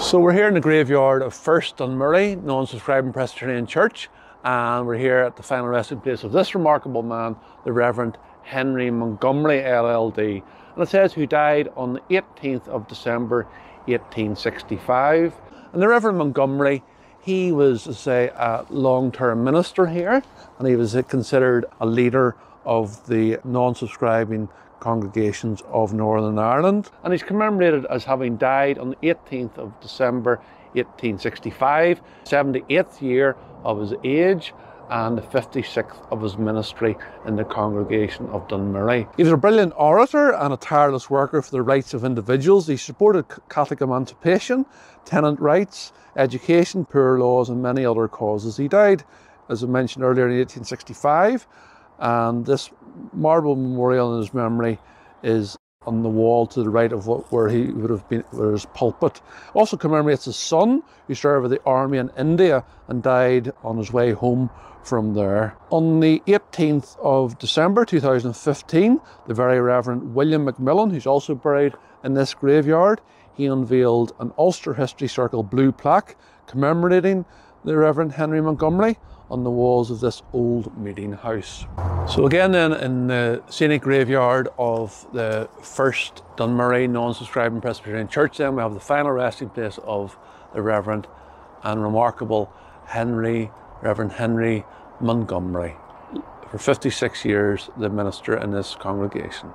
So we're here in the graveyard of First Dunmurry, non-subscribing Presbyterian Church, and we're here at the final resting place of this remarkable man, the Reverend Henry Montgomery LLD. And it says who died on the 18th of December 1865. And the Reverend Montgomery, he was, say, a long-term minister here, and he was considered a leader of the non-subscribing congregations of Northern Ireland. And he's commemorated as having died on the 18th of December 1865, 78th year of his age and the 56th of his ministry in the congregation of Dunmurry. He was a brilliant orator and a tireless worker for the rights of individuals. He supported Catholic emancipation, tenant rights, education, poor laws, and many other causes. He died, as I mentioned earlier, in 1865, and this marble memorial in his memory is on the wall to the right of what, where he would have been, where his pulpit. Also commemorates his son, who served with the army in India and died on his way home from there. On the 18th of December 2015, the Very Reverend William McMillan, who's also buried in this graveyard, he unveiled an Ulster History Circle blue plaque commemorating the Reverend Henry Montgomery on the walls of this old meeting house. So again then in the scenic graveyard of the first Dunmurry non-subscribing Presbyterian Church then we have the final resting place of the Reverend and remarkable Henry, Reverend Henry Montgomery. For 56 years the minister in this congregation.